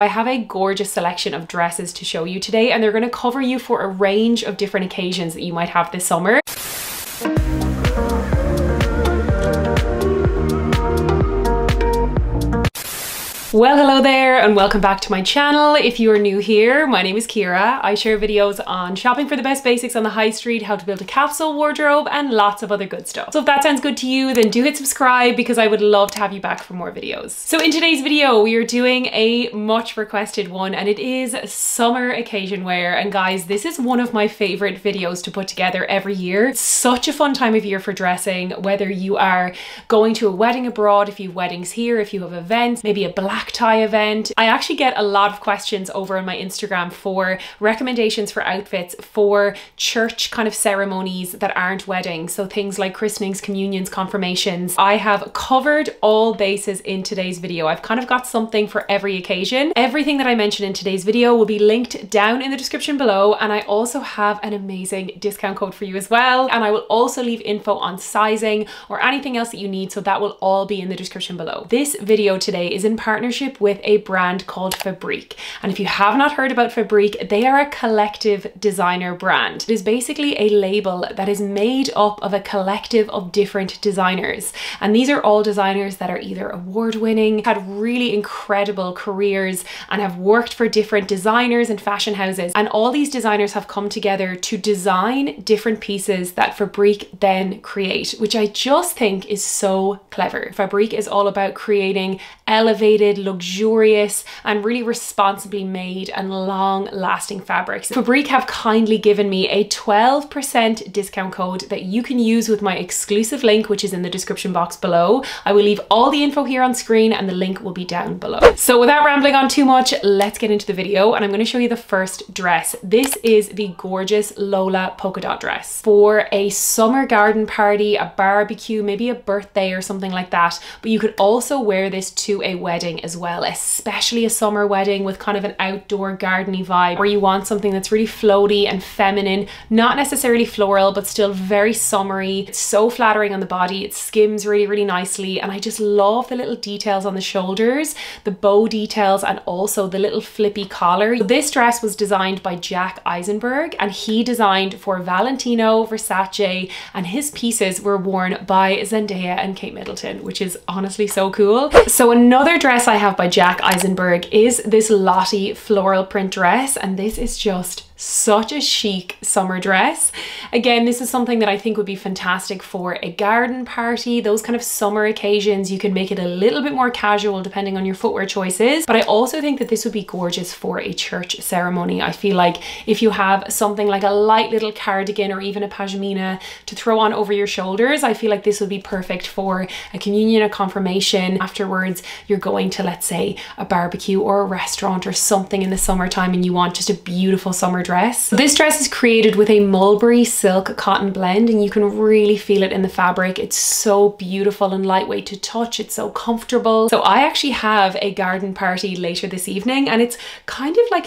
I have a gorgeous selection of dresses to show you today and they're going to cover you for a range of different occasions that you might have this summer. Well, hello there and welcome back to my channel. If you are new here, my name is Ciara. I share videos on shopping for the best basics on the high street, how to build a capsule wardrobe and lots of other good stuff. So if that sounds good to you, then do hit subscribe because I would love to have you back for more videos. So in today's video, we are doing a much requested one and it is summer occasion wear. And guys, this is one of my favorite videos to put together every year. It's such a fun time of year for dressing, whether you are going to a wedding abroad, if you have weddings here, if you have events, maybe a black event. I actually get a lot of questions over on my Instagram for recommendations for outfits for church kind of ceremonies that aren't weddings. So things like christenings, communions, confirmations. I have covered all bases in today's video. I've kind of got something for every occasion. Everything that I mentioned in today's video will be linked down in the description below. And I also have an amazing discount code for you as well. And I will also leave info on sizing or anything else that you need. So that will all be in the description below. This video today is in partnership partnership with a brand called Fabrique. And if you have not heard about Fabrique, they are a collective designer brand. It is basically a label that is made up of a collective of different designers. And these are all designers that are either award winning, had really incredible careers, and have worked for different designers and fashion houses. And all these designers have come together to design different pieces that Fabrique then create, which I just think is so clever. Fabrique is all about creating elevated luxurious and really responsibly made and long lasting fabrics. Fabrique have kindly given me a 12% discount code that you can use with my exclusive link, which is in the description box below. I will leave all the info here on screen and the link will be down below. So without rambling on too much, let's get into the video and I'm going to show you the first dress. This is the gorgeous Lola polka dot dress for a summer garden party, a barbecue, maybe a birthday or something like that. But you could also wear this to a wedding as well, especially a summer wedding with kind of an outdoor gardeny vibe where you want something that's really floaty and feminine, not necessarily floral, but still very summery. It's so flattering on the body. It skims really, really nicely. And I just love the little details on the shoulders, the bow details, and also the little flippy collar. This dress was designed by Jack Eisenberg and he designed for Valentino, Versace, and his pieces were worn by Zendaya and Kate Middleton, which is honestly so cool. So another dress I have by Jack Eisenberg is this Lottie floral print dress and this is just such a chic summer dress. Again, this is something that I think would be fantastic for a garden party, those kind of summer occasions. You can make it a little bit more casual depending on your footwear choices. But I also think that this would be gorgeous for a church ceremony. I feel like if you have something like a light little cardigan or even a pashmina to throw on over your shoulders, I feel like this would be perfect for a communion, a confirmation. Afterwards, you're going to, let's say, a barbecue or a restaurant or something in the summertime and you want just a beautiful summer dress. This dress is created with a mulberry silk cotton blend and you can really feel it in the fabric. It's so beautiful and lightweight to touch. It's so comfortable. So I actually have a garden party later this evening and it's kind of like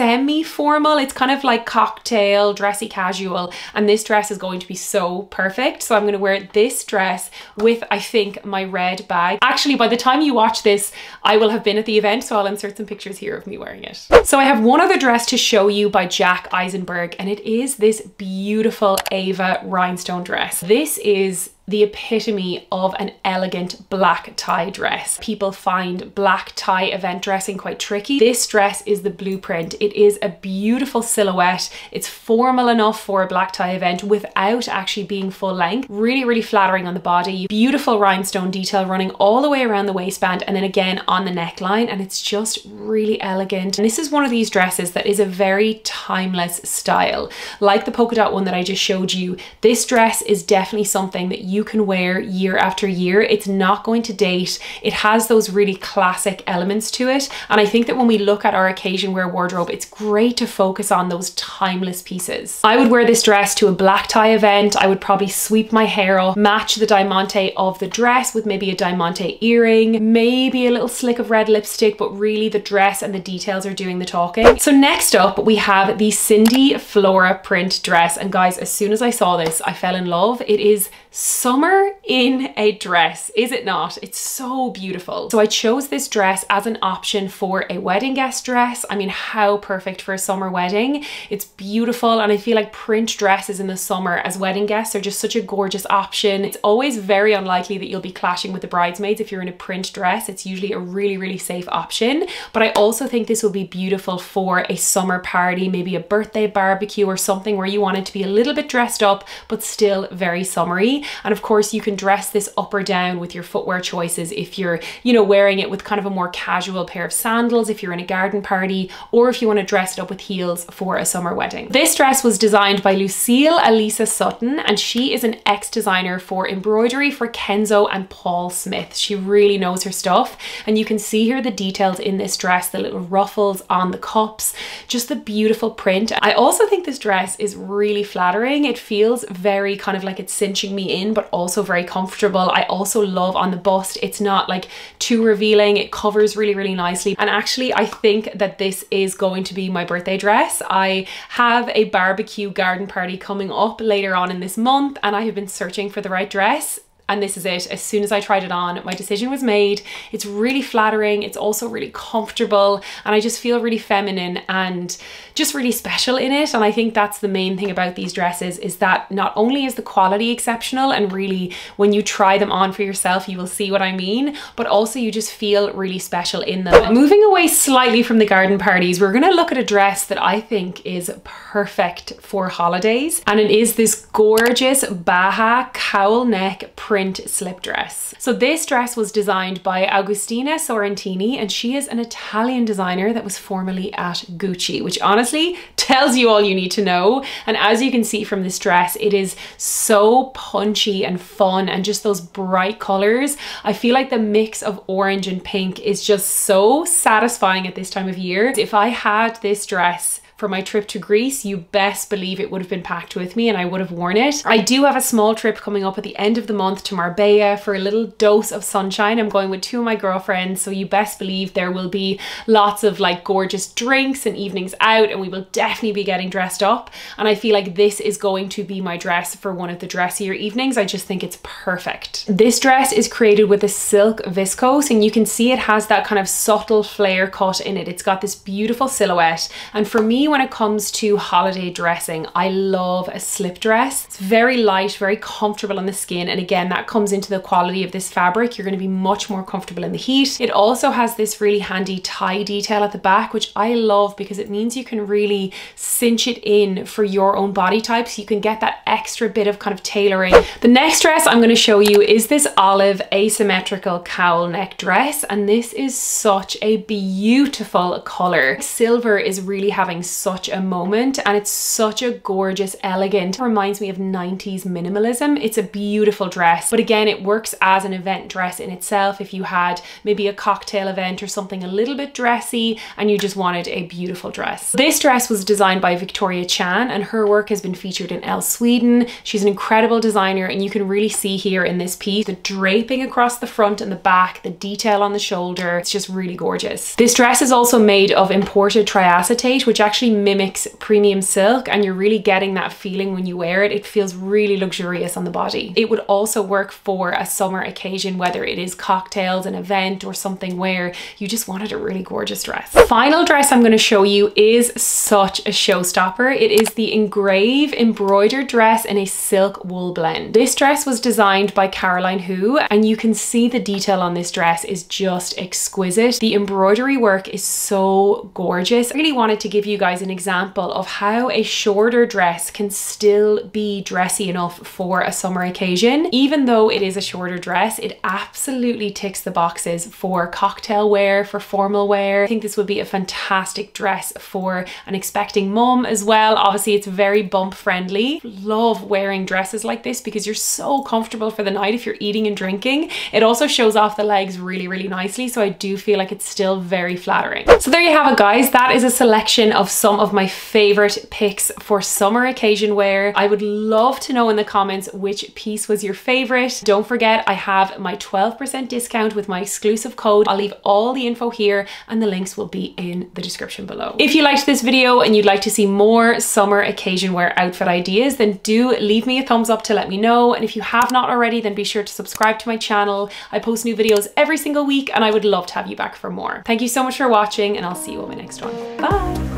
semi-formal. It's kind of like cocktail, dressy casual. And this dress is going to be so perfect. So I'm going to wear this dress with, I think, my red bag. Actually, by the time you watch this, I will have been at the event. So I'll insert some pictures here of me wearing it. So I have one other dress to show you by Jack Eisenberg. And it is this beautiful Ava rhinestone dress. This is the epitome of an elegant black tie dress. People find black tie event dressing quite tricky. This dress is the blueprint. It is a beautiful silhouette. It's formal enough for a black tie event without actually being full length. Really, really flattering on the body. Beautiful rhinestone detail running all the way around the waistband and then again on the neckline and it's just really elegant. And this is one of these dresses that is a very timeless style. Like the polka dot one that I just showed you, this dress is definitely something that you you can wear year after year. It's not going to date. It has those really classic elements to it. And I think that when we look at our occasion wear wardrobe, it's great to focus on those timeless pieces. I would wear this dress to a black tie event. I would probably sweep my hair off, match the diamante of the dress with maybe a diamante earring, maybe a little slick of red lipstick, but really the dress and the details are doing the talking. So next up, we have the Cindy Flora print dress. And guys, as soon as I saw this, I fell in love. It is Summer in a dress, is it not? It's so beautiful. So I chose this dress as an option for a wedding guest dress. I mean, how perfect for a summer wedding. It's beautiful and I feel like print dresses in the summer as wedding guests are just such a gorgeous option. It's always very unlikely that you'll be clashing with the bridesmaids if you're in a print dress. It's usually a really, really safe option. But I also think this will be beautiful for a summer party, maybe a birthday barbecue or something where you want it to be a little bit dressed up, but still very summery. And of course you can dress this up or down with your footwear choices if you're, you know, wearing it with kind of a more casual pair of sandals if you're in a garden party, or if you want to dress it up with heels for a summer wedding. This dress was designed by Lucille Elisa Sutton, and she is an ex-designer for embroidery for Kenzo and Paul Smith. She really knows her stuff, and you can see here the details in this dress, the little ruffles on the cups, just the beautiful print. I also think this dress is really flattering. It feels very kind of like it's cinching me in, but also very comfortable. I also love on the bust, it's not like too revealing. It covers really, really nicely. And actually, I think that this is going to be my birthday dress. I have a barbecue garden party coming up later on in this month, and I have been searching for the right dress and this is it. As soon as I tried it on, my decision was made. It's really flattering. It's also really comfortable and I just feel really feminine and just really special in it. And I think that's the main thing about these dresses is that not only is the quality exceptional and really when you try them on for yourself, you will see what I mean, but also you just feel really special in them. Moving away slightly from the garden parties, we're gonna look at a dress that I think is perfect for holidays. And it is this gorgeous Baja cowl neck print print slip dress. So this dress was designed by Augustina Sorrentini and she is an Italian designer that was formerly at Gucci, which honestly tells you all you need to know. And as you can see from this dress, it is so punchy and fun and just those bright colors. I feel like the mix of orange and pink is just so satisfying at this time of year. If I had this dress for my trip to Greece, you best believe it would have been packed with me and I would have worn it. I do have a small trip coming up at the end of the month to Marbella for a little dose of sunshine. I'm going with two of my girlfriends, so you best believe there will be lots of like gorgeous drinks and evenings out and we will definitely be getting dressed up. And I feel like this is going to be my dress for one of the dressier evenings. I just think it's perfect. This dress is created with a silk viscose and you can see it has that kind of subtle flare cut in it. It's got this beautiful silhouette. And for me, when it comes to holiday dressing, I love a slip dress. It's very light, very comfortable on the skin. And again, that comes into the quality of this fabric. You're gonna be much more comfortable in the heat. It also has this really handy tie detail at the back, which I love because it means you can really cinch it in for your own body type. So you can get that extra bit of kind of tailoring. The next dress I'm gonna show you is this olive asymmetrical cowl neck dress. And this is such a beautiful color. Silver is really having such a moment and it's such a gorgeous, elegant, reminds me of 90s minimalism. It's a beautiful dress, but again, it works as an event dress in itself. If you had maybe a cocktail event or something a little bit dressy and you just wanted a beautiful dress. This dress was designed by Victoria Chan and her work has been featured in Elle Sweden. She's an incredible designer and you can really see here in this piece, the draping across the front and the back, the detail on the shoulder. It's just really gorgeous. This dress is also made of imported triacetate, which actually mimics premium silk and you're really getting that feeling when you wear it. It feels really luxurious on the body. It would also work for a summer occasion, whether it is cocktails, an event or something where you just wanted a really gorgeous dress. Final dress I'm going to show you is such a showstopper. It is the Engrave embroidered dress in a silk wool blend. This dress was designed by Caroline Hu and you can see the detail on this dress is just exquisite. The embroidery work is so gorgeous. I really wanted to give you guys an example of how a shorter dress can still be dressy enough for a summer occasion. Even though it is a shorter dress, it absolutely ticks the boxes for cocktail wear, for formal wear. I think this would be a fantastic dress for an expecting mum as well. Obviously, it's very bump friendly. Love wearing dresses like this because you're so comfortable for the night if you're eating and drinking. It also shows off the legs really, really nicely. So I do feel like it's still very flattering. So there you have it, guys. That is a selection of some of my favorite picks for summer occasion wear. I would love to know in the comments which piece was your favorite. Don't forget, I have my 12% discount with my exclusive code. I'll leave all the info here and the links will be in the description below. If you liked this video and you'd like to see more summer occasion wear outfit ideas, then do leave me a thumbs up to let me know. And if you have not already, then be sure to subscribe to my channel. I post new videos every single week and I would love to have you back for more. Thank you so much for watching and I'll see you on my next one. Bye.